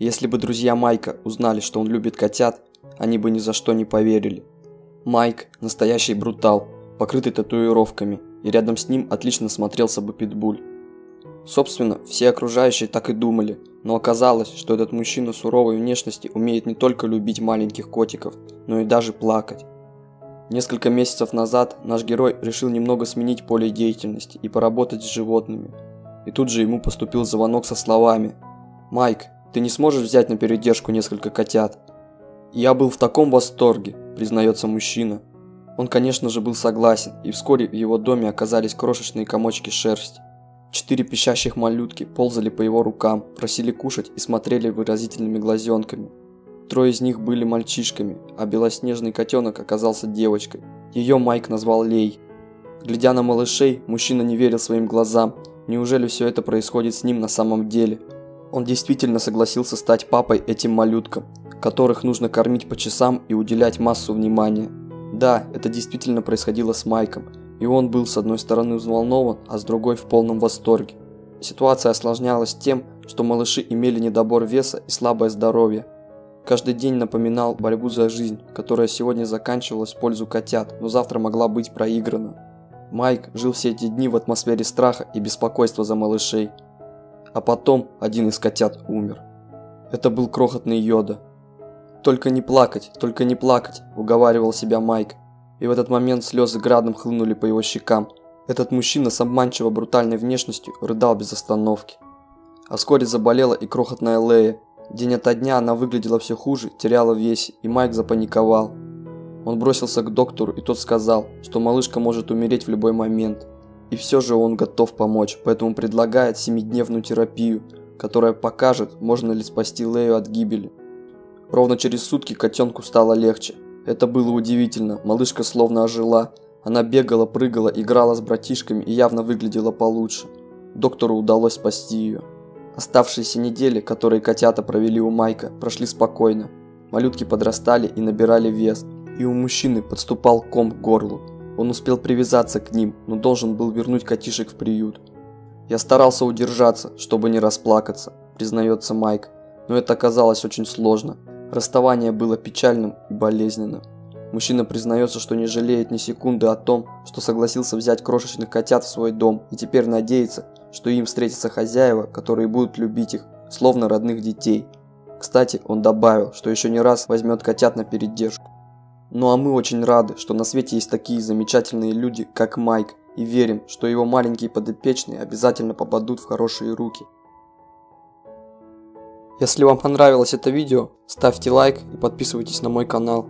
Если бы друзья Майка узнали, что он любит котят, они бы ни за что не поверили. Майк – настоящий брутал, покрытый татуировками, и рядом с ним отлично смотрелся бы питбуль. Собственно, все окружающие так и думали, но оказалось, что этот мужчина суровой внешности умеет не только любить маленьких котиков, но и даже плакать. Несколько месяцев назад наш герой решил немного сменить поле деятельности и поработать с животными. И тут же ему поступил звонок со словами «Майк, ты не сможешь взять на передержку несколько котят?» Я был в таком восторге, признается мужчина. Он, конечно же, был согласен, и вскоре в его доме оказались крошечные комочки шерсти. Четыре пищащих малютки ползали по его рукам, просили кушать и смотрели выразительными глазенками. Трое из них были мальчишками, а белоснежный котенок оказался девочкой. Ее Майк назвал Лей. Глядя на малышей, мужчина не верил своим глазам. Неужели все это происходит с ним на самом деле? Он действительно согласился стать папой этим малюткам, которых нужно кормить по часам и уделять массу внимания. Да, это действительно происходило с Майком, и он был с одной стороны взволнован, а с другой в полном восторге. Ситуация осложнялась тем, что малыши имели недобор веса и слабое здоровье. Каждый день напоминал борьбу за жизнь, которая сегодня заканчивалась в пользу котят, но завтра могла быть проиграна. Майк жил все эти дни в атмосфере страха и беспокойства за малышей. А потом один из котят умер. Это был крохотный Йода, «Только не плакать, только не плакать», – уговаривал себя Майк. И в этот момент слезы градом хлынули по его щекам. Этот мужчина с обманчиво брутальной внешностью рыдал без остановки. А вскоре заболела и крохотная Лея. День ото дня она выглядела все хуже, теряла весе, и Майк запаниковал. Он бросился к доктору, и тот сказал, что малышка может умереть в любой момент. И все же он готов помочь, поэтому предлагает семидневную терапию, которая покажет, можно ли спасти Лею от гибели. Ровно через сутки котенку стало легче. Это было удивительно, малышка словно ожила. Она бегала, прыгала, играла с братишками и явно выглядела получше. Доктору удалось спасти ее. Оставшиеся недели, которые котята провели у Майка, прошли спокойно. Малютки подрастали и набирали вес, и у мужчины подступал ком к горлу. Он успел привязаться к ним, но должен был вернуть котишек в приют. «Я старался удержаться, чтобы не расплакаться», признается Майк, но это оказалось очень сложно. Расставание было печальным и болезненным. Мужчина признается, что не жалеет ни секунды о том, что согласился взять крошечных котят в свой дом и теперь надеется, что им встретятся хозяева, которые будут любить их, словно родных детей. Кстати, он добавил, что еще не раз возьмет котят на передержку. Ну а мы очень рады, что на свете есть такие замечательные люди, как Майк, и верим, что его маленькие подопечные обязательно попадут в хорошие руки. Если вам понравилось это видео, ставьте лайк и подписывайтесь на мой канал.